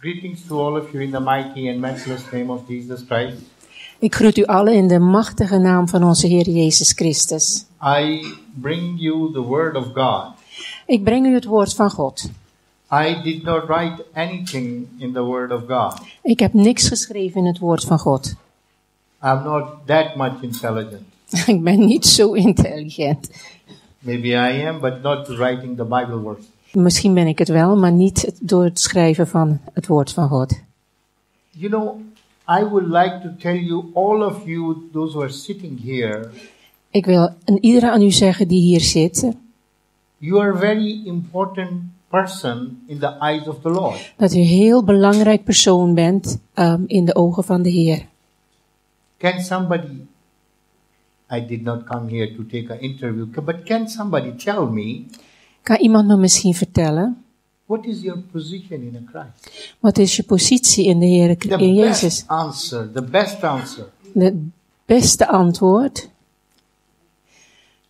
Greetings to all of you in the mighty and matchless name of Jesus Christ. Ik groet u allen in de machtige naam van onze Heer Jezus Christus. I bring you the Word of God. Ik breng u het woord van God. I did not write anything in the Word of God. Ik heb niks geschreven in het woord van God. I'm not that much intelligent. Ik ben niet zo intelligent. Maybe I am, but not writing the Bible verse. Misschien ben ik het wel, maar niet door het schrijven van het woord van God. You know, I would like to tell you, all of you, those who are sitting here, Ik wil aan iedereen aan u zeggen die hier zit, you are very important person in the eyes of the Lord. dat u een heel belangrijk persoon bent um, in de ogen van de Heer. Can somebody, I did not come here to take an interview, but can somebody tell me Kan iemand me misschien vertellen, what is your position in Christ? wat is je positie in de Heer in Jezus? best answer, the best answer. Het beste antwoord,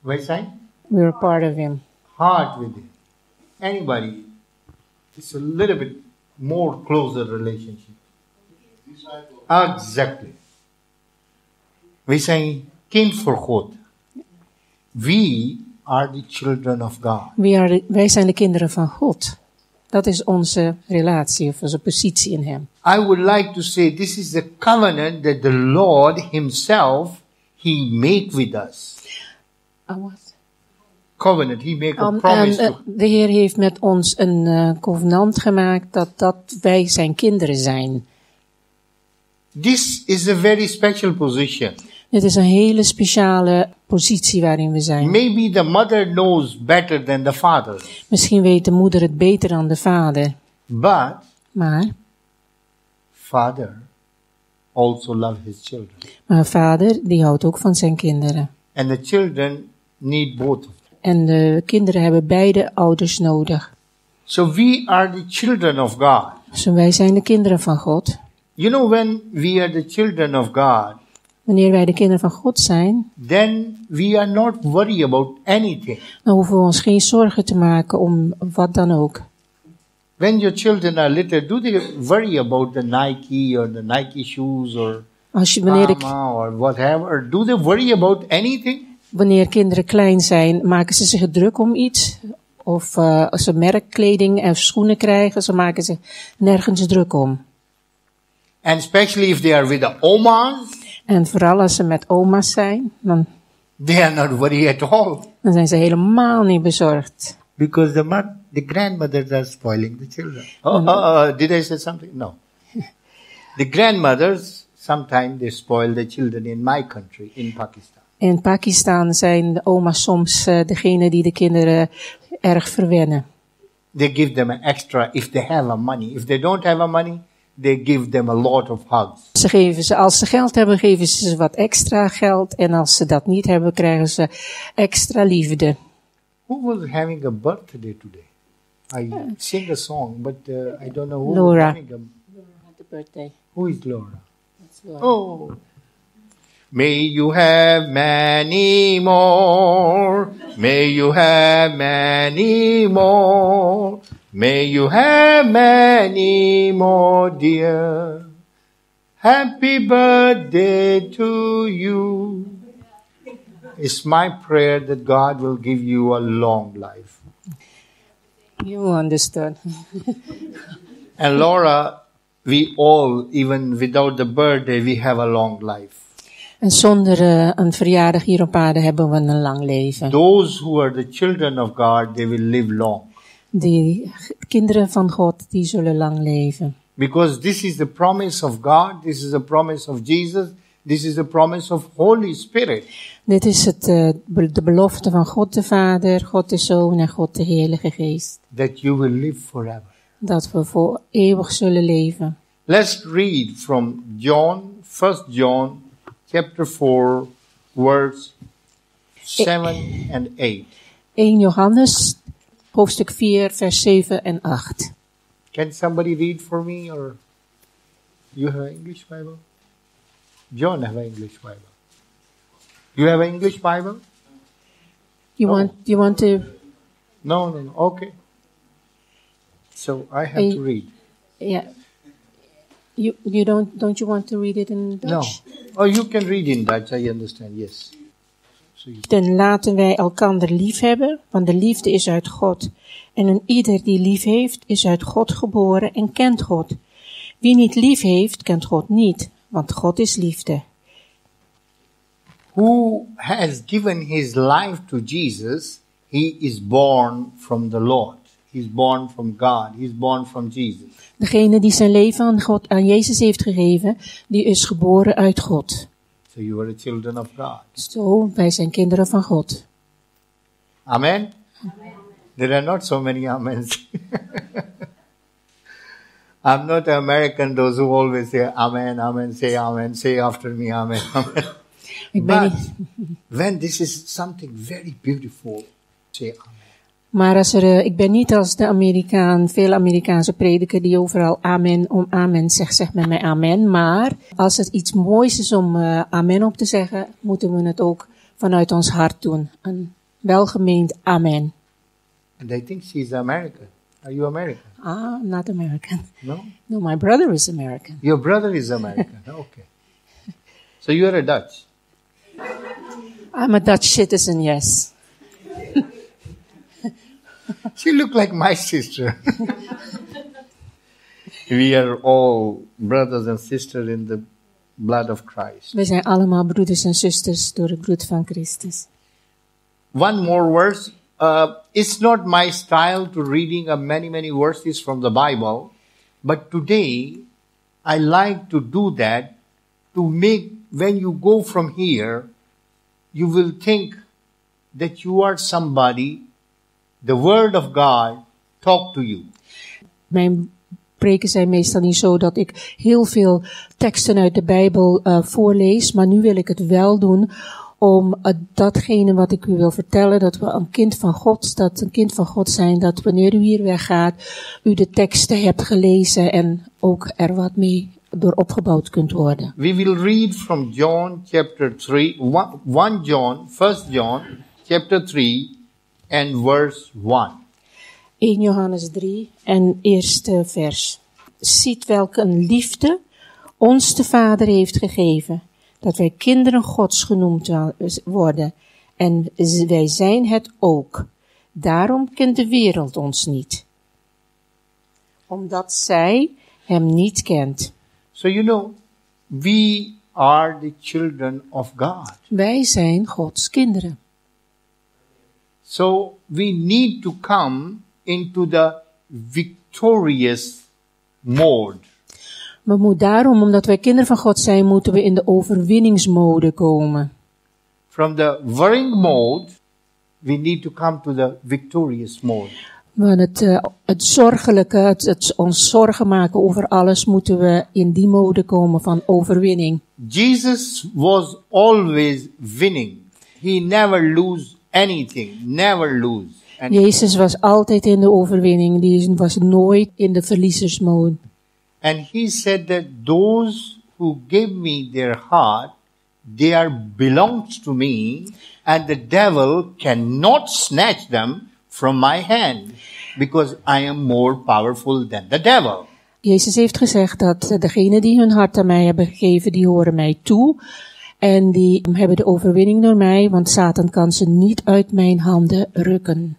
Wij zijn we're a part of Him. hard with it. Anybody, it's a little bit more closer relationship. Exactly. Wij zijn kind voor God. We are the children of God. We are wij zijn de kinderen van God. Dat is onze relatie of onze positie in Hem. I would like to say this is the covenant that the Lord Himself He made with us. Covenant. He made a Um, promise eh, to de Heer heeft met ons een eh, covenant gemaakt dat, dat wij zijn kinderen zijn. This is a very special position. Dit is een hele speciale positie waarin we zijn. Maybe the mother knows better than the father, Misschien weet de moeder het beter dan de vader. but Maar, father also love his children, maar vader die houdt ook van zijn kinderen. and the children need both of them. En de kinderen hebben beide ouders nodig. So we are the children of God. Dus wij zijn de kinderen van God. You know, when we are the children of God, Wanneer wij de kinderen van God zijn, then we are not worried about anything. dan hoeven we ons geen zorgen te maken om wat dan ook. When your children are little, do they worry about the Nike or the Nike shoes or Als je, wanneer, or whatever? Do they worry about anything? wanneer kinderen klein zijn, maken ze zich druk om iets. Of eh, als ze merkkleding en schoenen krijgen, ze maken zich nergens druk om. And especially if they are with the omas, En vooral als ze met oma's zijn, dan, they are not worried at all. dan zijn ze helemaal niet bezorgd. Because the mo- the grandmothers are spoiling the children. Oh, oh, oh, did I say something? No. the grandmothers, sometimes they spoil the children in my country, in Pakistan. In Pakistan zijn de oma's soms eh, degene die de kinderen erg verwennen. They give them an extra if they have a money. If they don't have a money, they give them a lot of hugs. Ze geven ze, als ze geld hebben, geven ze ze wat extra geld. En als ze dat niet hebben, krijgen ze extra liefde. Who was having a birthday today? I sing a song, but uh, I don't know who Laura. was having a. Who is Laura? Oh. May you have many more. May you have many more. May you have many more, dear. Happy birthday to you. It's my prayer that God will give you a long life. You understood. And Laura, we all, even without the birthday, we have a long life. En zonder eh, een verjaardag hier op aarde hebben we een lang leven. Those who are the children of God, they will live long. Die kinderen van God, die zullen lang leven. Because this is the promise of God, this is the promise of Jesus, this is the promise of Holy Spirit. Dit is het, be- de belofte van God de Vader, God de Zoon en God de Heilige Geest. That you will live forever. Dat we voor eeuwig zullen leven. Let's read from John, 1 John, chapter 4, verse 7 and 8. 1 Johannes, hoofdstuk 4, vers 7 en 8. Can somebody read for me or you have an English Bible? John have an English Bible. You have an English Bible? You Oh. want, you want to, No, no, no. Okay. So I have Eh, to read. yeah. You, you don't, don't you want to read it in Dutch? No. Oh, you can read in Dutch, I understand, yes. So you, Dan laten wij elkander lief hebben, want de liefde is uit God. En een ieder die lief heeft, is uit God geboren en kent God. Wie niet lief heeft, kent God niet, want God is liefde. who has given his life to Jesus, he is born from the Lord. He's born from God. He's born from Jesus. Degene die zijn leven aan, God, aan Jezus heeft gegeven, die is geboren uit God. So you are children of God. Zo, wij zijn kinderen van God. Amen? There are not so many amens. I'm not an American, those who always say amen, amen, say amen, say after me amen, amen. Ik ben But when this is something very beautiful, say amen. Maar als er, eh, ik ben niet als de Amerikaan, veel Amerikaanse prediker die overal amen om amen zegt, zeg met mij amen. Maar als het iets moois is om eh, amen op te zeggen, moeten we het ook vanuit ons hart doen. Een welgemeend amen. And I think she's American. Are you American? Ah, not American. No? No, my brother is American. Your brother is American. okay. So you are a Dutch. I'm a Dutch citizen, yes. She looked like my sister. we are all brothers and sisters in the blood of Christ. We zijn allemaal broeders en zusters door het bloed van Christus. One more verse. Uh, it's not my style to reading uh, many, many verses from the Bible, but today I like to do that to make, when you go from here, you will think that you are somebody, the Word of God talk to you. Mijn preken zijn meestal niet zo dat ik heel veel teksten uit de Bijbel eh, voorlees, maar nu wil ik het wel doen om eh, datgene wat ik u wil vertellen, dat we een kind van God, dat een kind van God zijn, dat wanneer u hier weggaat, u de teksten hebt gelezen en ook er wat mee door opgebouwd kunt worden. We will read from John chapter 3, 1 1 John, 1 John chapter 3 and verse 1. 1 Johannes 3 en eerste vers. Ziet welke een liefde ons de Vader heeft gegeven, dat wij kinderen Gods genoemd worden. En wij zijn het ook. Daarom kent de wereld ons niet. Omdat zij hem niet kent. So you know, we are the children of God. Wij zijn Gods kinderen. So we need to come into the victorious mode. Maar moet daarom, omdat wij kinderen van God zijn, moeten we in de overwinningsmode komen. From the worrying mode, we need to come to the victorious mode. Want het, eh, het zorgelijke, het, het ons zorgen maken over alles, moeten we in die mode komen van overwinning. Jesus was always winning. He never lose anything, never lose. And Jezus was altijd in de overwinning, die was nooit in de verliezersmode. And he said that those who give me their heart, they are belongs to me, and the devil cannot snatch them from my hand, because I am more powerful than the devil. Jezus heeft gezegd dat degenen die hun hart aan mij hebben gegeven, die horen mij toe. En die hebben de overwinning door mij, want Satan kan ze niet uit mijn handen rukken.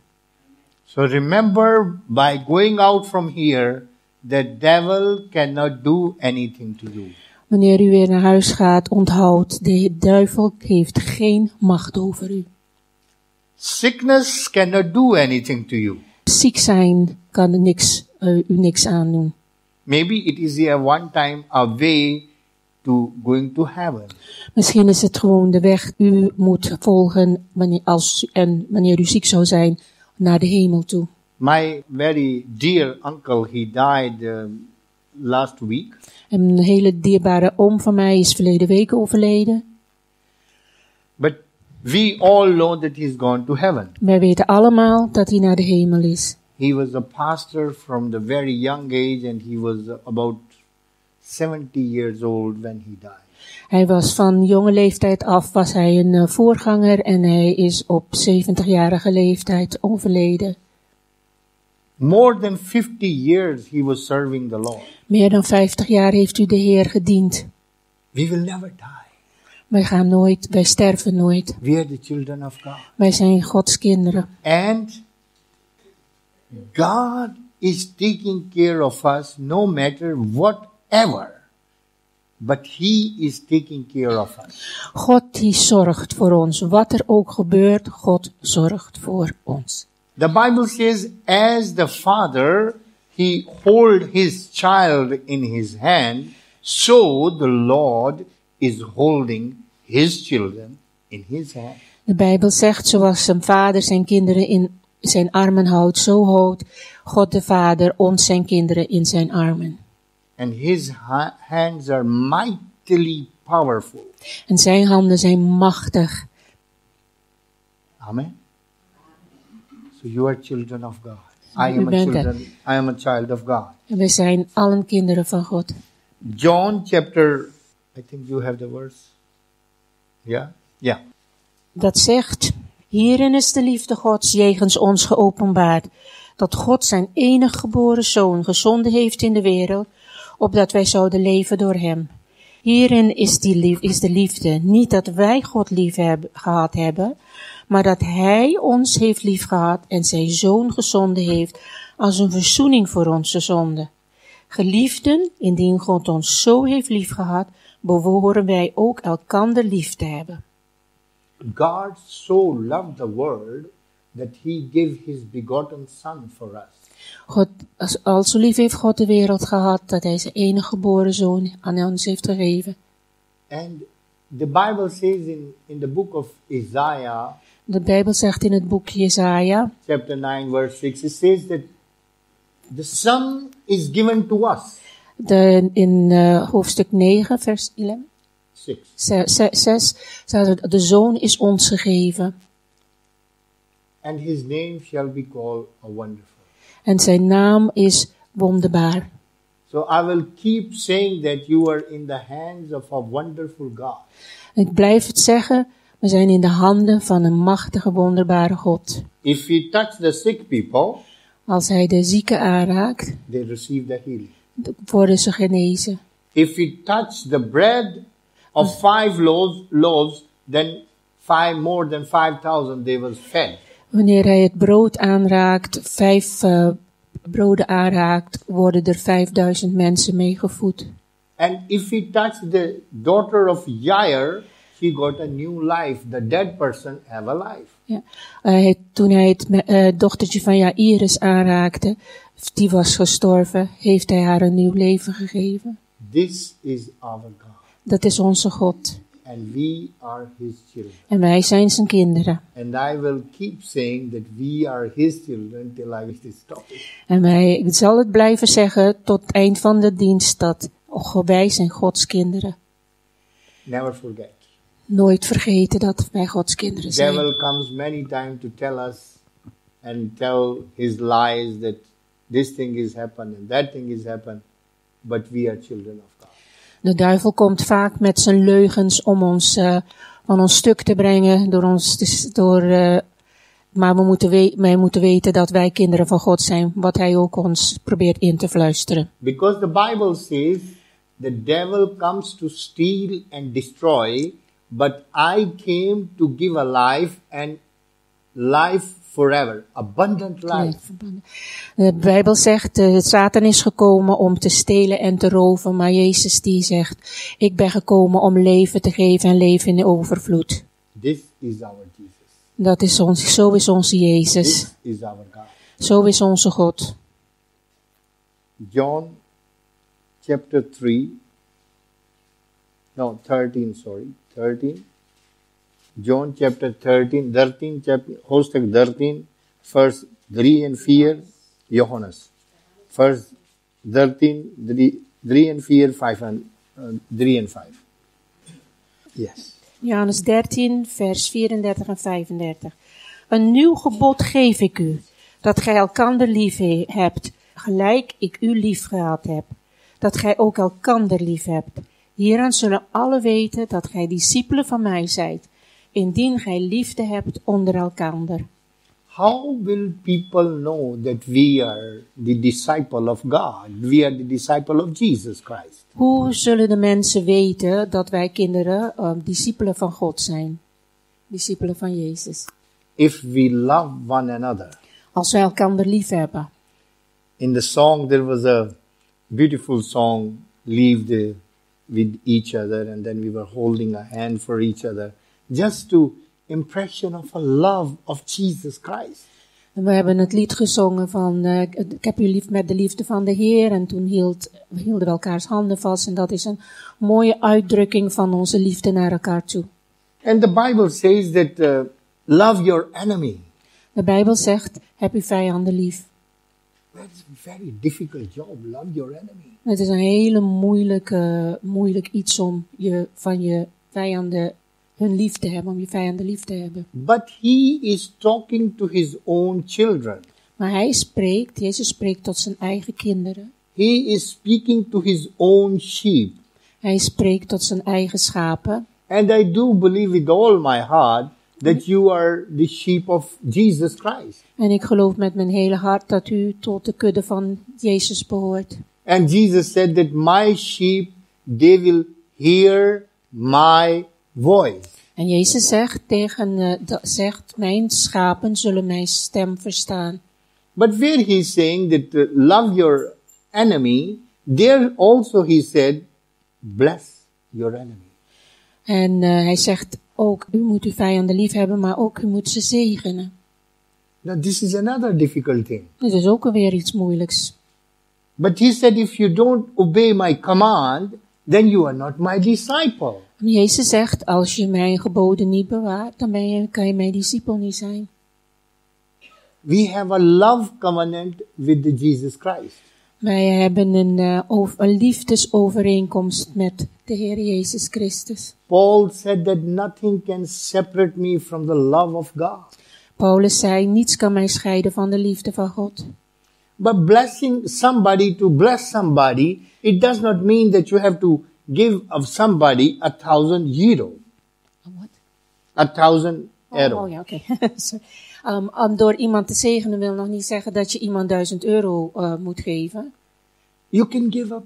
So remember, by going out from here, the devil cannot do anything to you. Wanneer u weer naar huis gaat, onthoud, de duivel heeft geen macht over u. Sickness cannot do anything to you. Ziek zijn kan niks, eh, u niks aandoen. Maybe it is a one time a way to going to heaven. Misschien is het gewoon de weg u moet volgen wanneer, als, en wanneer u ziek zou zijn naar de hemel toe. My very dear uncle, he died um, last week. Een hele dierbare oom van mij is verleden week overleden. But we all know that he's gone to heaven. Wij weten allemaal dat hij naar de hemel is. He was a pastor from the very young age and he was about 70 years old when he died. Hij was van jonge leeftijd af was hij een eh, voorganger en hij is op 70-jarige leeftijd overleden. More than 50 years he was serving the Lord. Meer dan 50 jaar heeft u de Heer gediend. We will never die. Wij gaan nooit, wij sterven nooit. We are the children of God. Wij zijn Gods kinderen. And God is taking care of us no matter whatever. But He is taking care of us. God die zorgt voor ons. Wat er ook gebeurt, God zorgt voor ons. The Bible says, as the father, he hold his child in his hand, so the Lord is holding his children in his hand. De Bijbel zegt, zoals een vader zijn kinderen in zijn armen houdt, zo houdt God de Vader ons zijn kinderen in zijn armen. And his ha- hands are mightily powerful. En zijn handen zijn machtig. Amen. So you are children of God. I am a children, I am a child of God. En we zijn allen kinderen van God. John chapter, I think you have the verse. Yeah? Yeah. Dat zegt, hierin is de liefde Gods jegens ons geopenbaard, dat God zijn enig geboren zoon gezonden heeft in de wereld, opdat wij zouden leven door hem. Hierin is, die lief, is de liefde, niet dat wij God lief gehad hebben, maar dat hij ons heeft lief gehad en zijn zoon gezonden heeft als een verzoening voor onze zonde. Geliefden, indien God ons zo heeft lief gehad, behoren wij ook elkander lief te hebben. God so loved the world that he gave his begotten son for us. God, als, al zo lief heeft God de wereld gehad, dat hij zijn enige geboren zoon aan ons heeft gegeven. And the Bible says in, in the book of Isaiah, De Bijbel zegt in het boek Jesaja, chapter 9, verse 6, it says that the son is given to us. de, in eh, hoofdstuk 9, vers 11, 6. 6, staat de zoon is ons gegeven And his name shall be called a wonderful. En zijn naam is wonderbaar. So I will keep saying that you are in the hands of a wonderful God. Ik blijf het zeggen, we zijn in de handen van een machtige, wonderbare God. If you touch the sick people, Als hij de zieken aanraakt, they receive the healing. worden ze genezen. If you touch the bread of five loaves, loaves then five more than five thousand they was fed. Wanneer hij het brood aanraakt, vijf eh, broden aanraakt, worden er vijfduizend mensen mee gevoed. And if you touch the daughter of Jair, she got a new life. The dead person have a life. Ja. Hij- toen hij het eh, dochtertje van Jairus aanraakte, die was gestorven, heeft hij haar een nieuw leven gegeven. This is our God, Dat is onze God. And we are His children. En wij zijn zijn kinderen. And I will keep saying that we are His children till I wish to stop it. En wij, ik zal het blijven zeggen tot het eind van de dienst dat oh, wij zijn Gods kinderen. Never forget. Nooit vergeten dat wij Gods kinderen zijn. devil comes many times to tell us and tell his lies that this thing is happened and that thing is happened, but we are children of God. De duivel komt vaak met zijn leugens om ons eh, van ons stuk te brengen, door ons door, eh, maar we moeten, we wij moeten weten dat wij kinderen van God zijn, wat hij ook ons probeert in te fluisteren. Because the Bible says the devil comes to steal and destroy, but I came to give a life and life forever, abundant life. De Bijbel zegt, eh, Satan is gekomen om te stelen en te roven, maar Jezus die zegt, ik ben gekomen om leven te geven en leven in overvloed. This is our Jesus. Dat is ons, zo is onze Jezus, This is our God. zo is onze God. John chapter 3, no, 13, sorry, 13. John chapter 13, 13, chapter, hoofdstuk 13, vers 3 en 4, Johannes. Vers 13, 3, 3 en 4, 5 en, uh, 3 en 5. Yes. Johannes 13, vers 34 en 35. Een nieuw gebod geef ik u, dat gij elkander lief he- hebt, gelijk ik u lief gehad heb. Dat gij ook elkander lief hebt. Hieraan zullen alle weten dat gij discipelen van mij zijt, indien gij liefde hebt onder elkander. how will people know that we are the disciple of God? We are the disciple of Jesus Christ. Hoe zullen de mensen weten dat wij kinderen, uh, discipelen van God zijn? Discipelen van Jezus. If we love one another. Als wij elkaar lief hebben. In the song there was a beautiful song, Leave the, with each other, and then we were holding a hand for each other, just to impression of a love of Jesus Christ. En we hebben het lied gezongen van uh, ik heb u lief met de liefde van de Heer en toen hield, we hielden we elkaars handen vast en dat is een mooie uitdrukking van onze liefde naar elkaar toe. And the Bible says that uh, love your enemy. De Bijbel zegt heb uw vijanden lief. That's a very difficult job, love your enemy. Het is een hele moeilijke, moeilijk iets om je van je vijanden hun lief te hebben, om je vijanden lief te hebben. But he is talking to his own children. Maar hij spreekt, Jezus spreekt tot zijn eigen kinderen. He is speaking to his own sheep. Hij spreekt tot zijn eigen schapen. And I do believe with all my heart that you are the sheep of Jesus Christ. En ik geloof met mijn hele hart dat u tot de kudde van Jezus behoort. And Jesus said that my sheep, they will hear my voice. En Jezus zegt tegen, uh, zegt, mijn schapen zullen mijn stem verstaan. But where he's saying that uh, love your enemy, there also he said, bless your enemy. En uh, hij zegt ook, u moet uw vijanden lief hebben, maar ook u moet ze zegenen. Now this is another difficult thing. Dit is ook alweer iets moeilijks. But he said, if you don't obey my command, then you are not my disciple. Jezus zegt, als je mijn geboden niet bewaart, dan ben je, kan je mijn discipel niet zijn. We have a love covenant with Jesus Christ. Wij hebben een, uh, over, een liefdesovereenkomst met de Heer Jezus Christus. Paul said that nothing can separate me from the love of God. Paulus zei, niets kan mij scheiden van de liefde van God. But blessing somebody to bless somebody, it does not mean that you have to give of somebody a thousand euro. A what? A thousand Oh, euro. oh ja, oké. Sorry. um, door iemand te zegenen wil nog niet zeggen dat je iemand duizend euro uh, moet geven. You can give up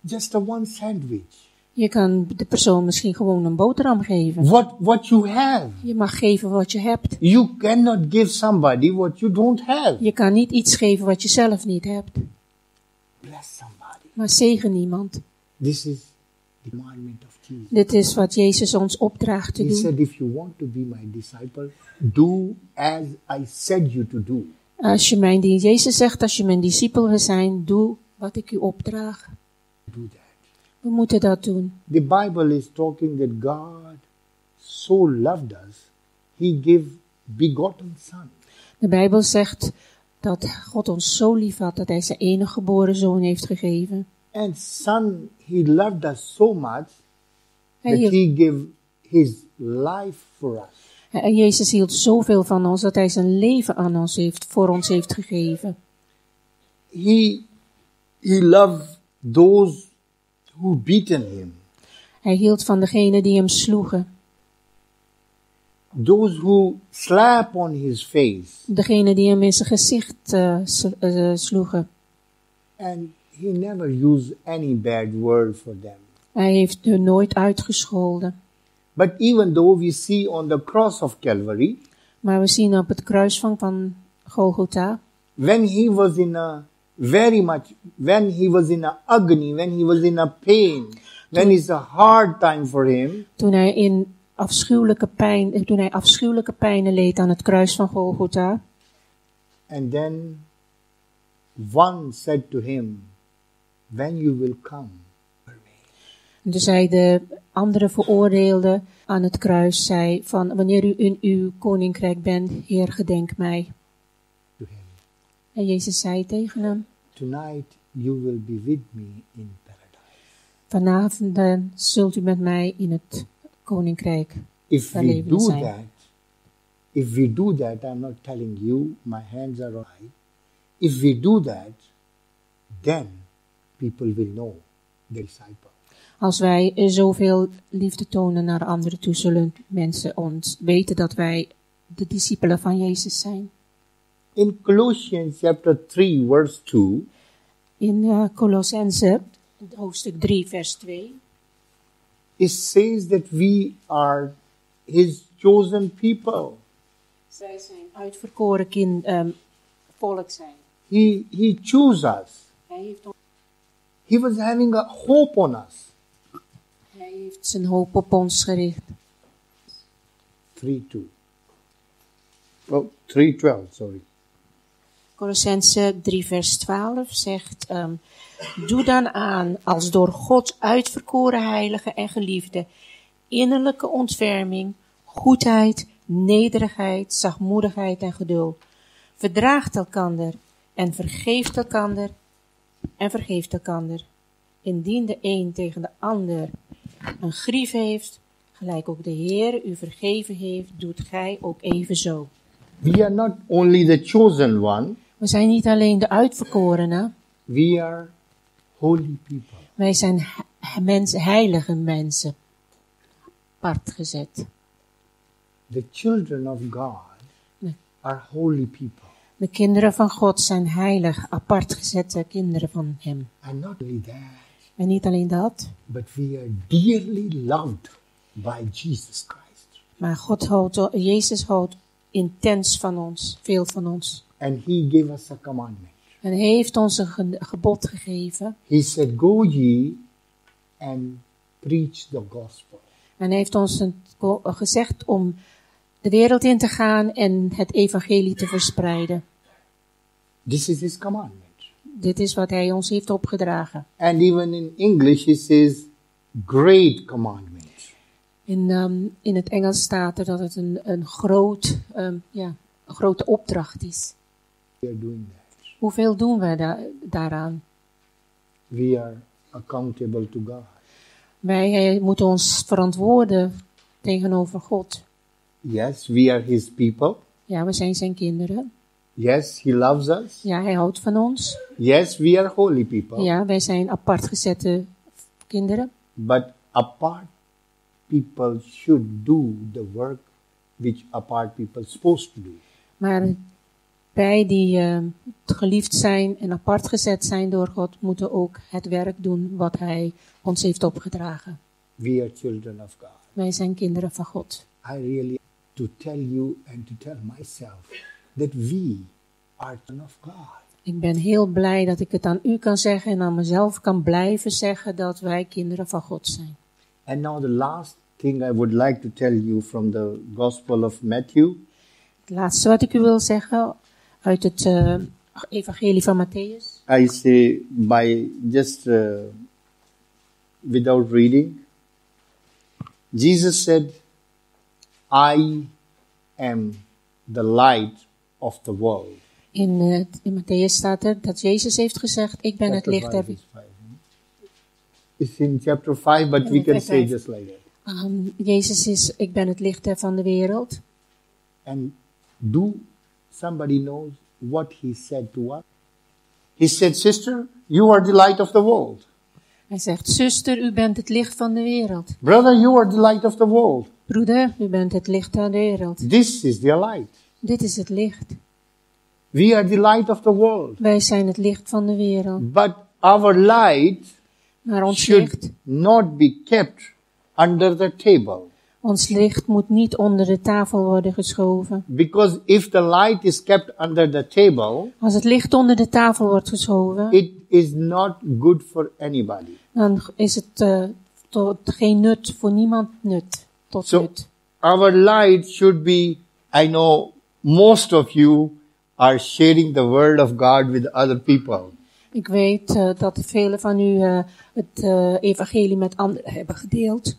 just a one sandwich. Je kan de persoon misschien gewoon een boterham geven. What, what you have. Je mag geven wat je hebt. You cannot give somebody what you don't have. Je kan niet iets geven wat je zelf niet hebt. Bless somebody. Maar zegen iemand. This is Dit is wat Jezus ons opdraagt te He doen. said, if you want to be my disciple, do as I said you to do. Als je mijn, Jezus zegt, als je mijn discipel wil zijn, doe wat ik u opdraag. Do that. We moeten dat doen. The Bible is talking that God so loved us, He gave begotten Son. De Bijbel zegt dat God ons zo lief had dat hij zijn enige geboren zoon heeft gegeven. And Son, He loved us so much that hield, He gave His life for us. en Jezus hield zoveel van ons dat hij zijn leven aan ons heeft, voor ons heeft gegeven. He, he loved those who beaten Him, Hij hield van degenen die hem sloegen, those who slap on His face. degenen die hem in zijn gezicht sl- uh, sloegen. And He never used any bad word for them. Hij heeft hun nooit uitgescholden. But even though we see on the cross of Calvary, Maar we zien op het kruis van, van Golgotha, when he was in a very much, when he was in a agony, when he was in a pain, when it's a hard time for him, toen hij in afschuwelijke pijn, toen hij afschuwelijke pijnen leed aan het kruis van Golgotha. and then one said to him, when you will come, En toen zei de andere veroordeelde aan het kruis, zei van, wanneer u in uw koninkrijk bent, Heer, gedenk mij. to him, En Jezus zei tegen hem, tonight you will be with me in paradise. vanavond dan zult u met mij in het koninkrijk. If we do zijn. that, if we do that, I'm not telling you, my hands are right. If we do that, then people will know the disciple. Als wij eh, zoveel liefde tonen naar anderen toe, zullen mensen ons weten dat wij de discipelen van Jezus zijn. In Colossians chapter 3, verse 2, In uh, Colossense, hoofdstuk 3, vers 2, it says that we are his chosen people. zij zijn uitverkoren kind, ehm, volk zijn. He, he chose us. Hij heeft, on- He was having a hope on us. hij heeft zijn hoop op ons gericht. 3 2. Oh, 3 12, sorry. Colossense 3 vers 12 zegt, ehm, doe dan aan als door God uitverkoren heilige en geliefde, innerlijke ontferming, goedheid, nederigheid, zachtmoedigheid en geduld. Verdraagt elkander en vergeeft elkander en vergeeft elkander. Indien de een tegen de ander een grief heeft, gelijk ook de Heer u vergeven heeft, doet gij ook evenzo. We are not only the chosen one, We zijn niet alleen de uitverkorenen, we are holy people. Wij zijn mensen, heilige mensen, apart gezet. The children of God are holy people. De kinderen van God zijn heilig, apart gezette kinderen van Hem. And not only that, En niet alleen dat, but we are dearly loved by Jesus Christ. maar God houdt, Jezus houdt intens van ons, veel van ons. And he gave us a commandment. En hij heeft ons een ge- gebod gegeven. He said, Go ye and preach the gospel. En hij heeft ons een, gezegd om de wereld in te gaan en het evangelie te verspreiden. This is his commandment. Dit is wat hij ons heeft opgedragen. And even in English, he says, Great commandment. In, ehm, in het Engels staat er dat het een, een, groot, ehm, ja, een grote opdracht is. We are doing that. Hoeveel doen we da- daaraan? We are accountable to God. Wij eh, moeten ons verantwoorden tegenover God. Yes, we are his people. Ja, we zijn zijn kinderen. Yes, he loves us. Ja, hij houdt van ons. Yes, we are holy people. Ja, wij zijn apart gezette kinderen. But apart people should do the work which apart people supposed to do. Maar wij die eh, geliefd zijn en apart gezet zijn door God, moeten ook het werk doen wat hij ons heeft opgedragen. We are children of God. Wij zijn kinderen van God. I really to tell you and to tell myself that we are children of God. Ik ben heel blij dat ik het aan u kan zeggen en aan mezelf kan blijven zeggen dat wij kinderen van God zijn. And now the last thing I would like to tell you from the Gospel of Matthew Het laatste wat ik u wil zeggen uit het eh, evangelie van Matthäus. I say by just uh, without reading. Jesus said, I am the light of the world. In, eh, in Matthäus staat er dat Jezus heeft gezegd, ik ben het licht der huh? It's in chapter 5, but we can say just like that. Ehm, Jezus is, ik ben het licht der van de wereld. And do somebody knows what he said to us? He said, Sister, you are the light of the world. Hij zegt, zuster, u bent het licht van de wereld. Brother, you are the light of the world. Broeder, u bent het licht van de wereld. This is their light. Dit is het licht. We are the light of the world. Wij zijn het licht van de wereld. But our light Maar ons licht, should not be kept under the table. ons licht moet niet onder de tafel worden geschoven. Because if the light is kept under the table, Als het licht onder de tafel wordt geschoven, it is not good for anybody. dan is het eh, tot geen nut, voor niemand nut, tot So nut. our light should be, I know most of you are sharing the word of God with other people. Ik weet eh, dat velen van u eh, het eh, evangelie met anderen hebben gedeeld.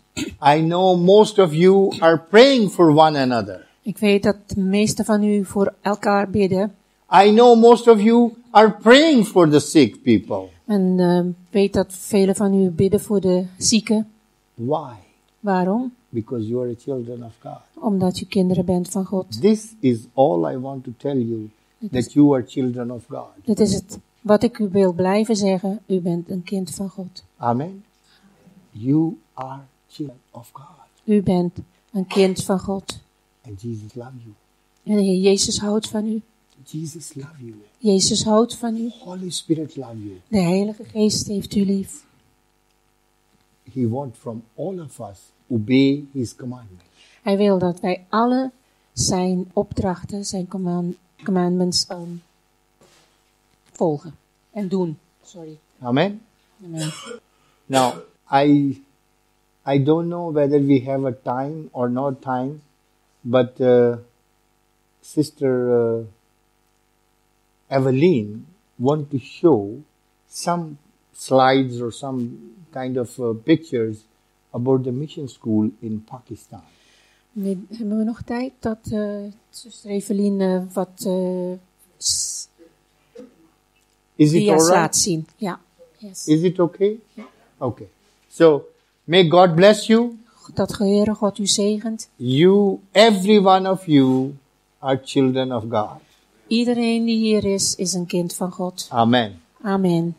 I know most of you are praying for one another. Ik weet dat de meeste van u voor elkaar bidden. I know most of you are praying for the sick people. En weet dat velen van u bidden voor de zieken. Why? Waarom? Because you are children of God. Omdat u kinderen bent van God. This is all I want to tell you that you are children of God. Dit is het wat ik u wil blijven zeggen. U bent een kind van God. Amen. You are children of God. U bent een kind van God. And Jesus loves you. En de Heer Jezus houdt van u. Jesus love you. Jezus houdt van u. Holy Spirit love you. De Heilige Geest heeft u lief. He wants from all of us obey his commandments. Hij wil dat wij alle zijn opdrachten, zijn command, commandments ehm, volgen en doen. Sorry. Amen. Amen. Now, I I don't know whether we have a time or not time, but uh, Sister uh, Eveline want to show some slides or some kind of uh, pictures about the mission school in Pakistan. Hebben we nog tijd dat uh, zuster Evelien eh, wat uh, Is it all laat right? zien. Ja. Yes. Is it okay? Okay. So, may God bless you. Dat Heere God u zegent. You, every one of you, are children of God. Iedereen die hier is, is een kind van God. Amen. Amen.